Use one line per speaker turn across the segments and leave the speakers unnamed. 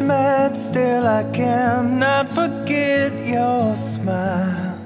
met, still I cannot forget your smile.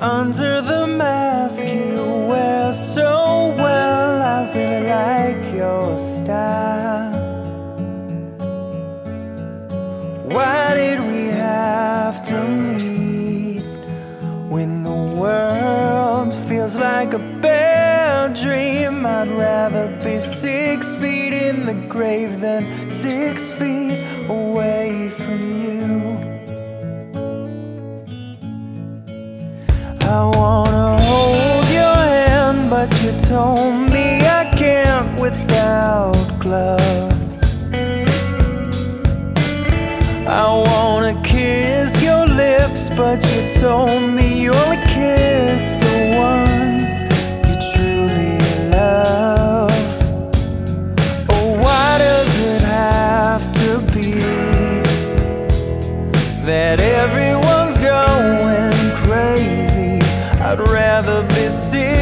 Under the mask you wear so well, I really like your style. Why did we have to meet when the world feels like a dream? I'd rather be six feet in the grave than six feet away from you. I wanna hold your hand, but you told me I can't without gloves. I wanna kiss your lips, but you told me you only kiss that everyone's going crazy. I'd rather be serious.